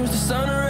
turns the sun around.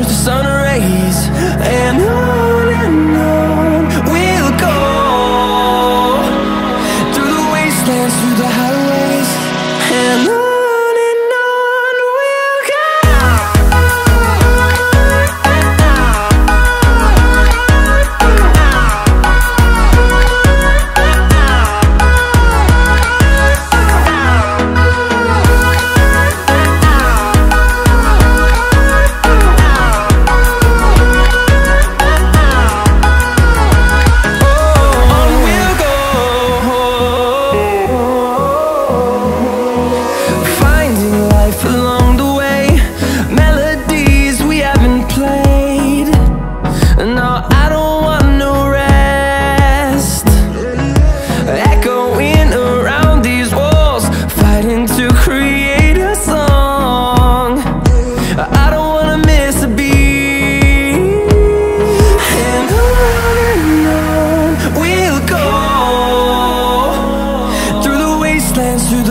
Choose the sun